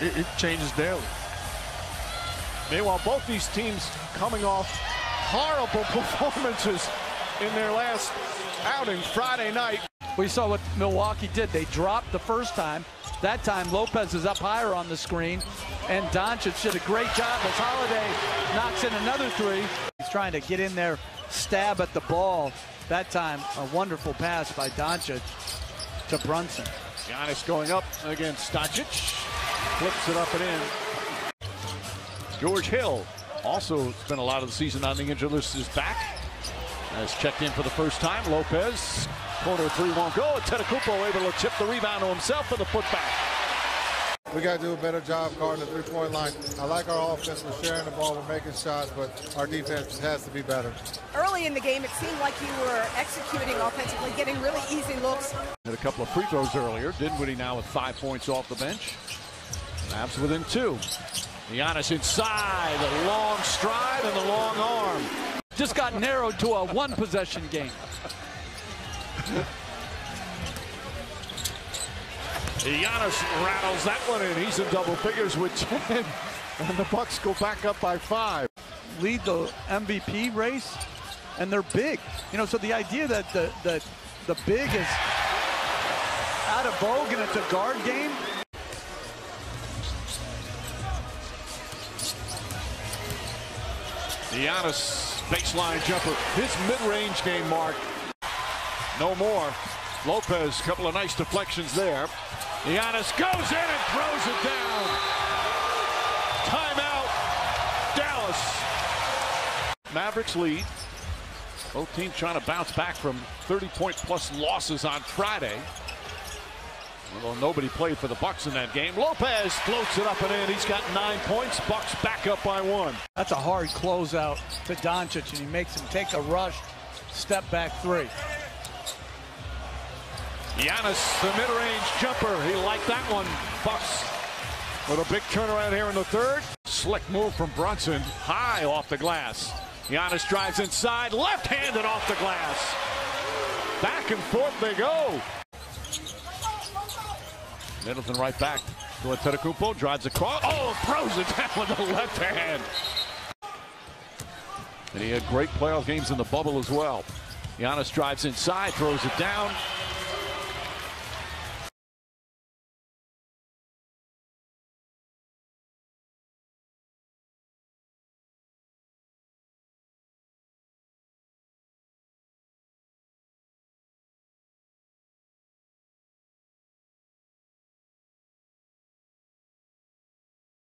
it, it, changes daily. Meanwhile, both these teams coming off horrible performances in their last outing Friday night. We saw what Milwaukee did. They dropped the first time. That time, Lopez is up higher on the screen, and Doncic did a great job as Holiday knocks in another three. He's trying to get in there, stab at the ball. That time, a wonderful pass by Doncic to Brunson. Giannis going up against Doncic. Flips it up and in. George Hill also spent a lot of the season on the injured list is back. Has checked in for the first time. Lopez, corner three won't go. Antetokounmpo able to chip the rebound to himself for the putback. We got to do a better job guarding the three-point line. I like our offense. We're sharing the ball. We're making shots, but our defense has to be better. Early in the game, it seemed like you were executing offensively, getting really easy looks. Had a couple of free throws earlier. Dinwiddie now with five points off the bench. Mavs within two. Giannis inside, the long stride and the long arm. Just got narrowed to a one-possession game. Giannis rattles that one in. He's in double figures with 10. And the Bucks go back up by five. Lead the MVP race, and they're big. You know, so the idea that the, the, the big is out of vogue and it's a guard game, Giannis baseline jumper. His mid-range game mark. No more. Lopez, couple of nice deflections there. Giannis goes in and throws it down. Timeout. Dallas. Mavericks lead. Both teams trying to bounce back from 30-point plus losses on Friday. Although nobody played for the Bucks in that game. Lopez floats it up and in. He's got nine points. Bucks back up by one. That's a hard closeout to Doncic, and he makes him take a rush, step back three. Giannis, the mid-range jumper. He liked that one. Bucks with a big turnaround here in the third. Slick move from Brunson. High off the glass. Giannis drives inside, left-handed off the glass. Back and forth they go. Middleton right back to Antetokounmpo, drives across. Oh, throws it down with the left hand. And he had great playoff games in the bubble as well. Giannis drives inside, throws it down.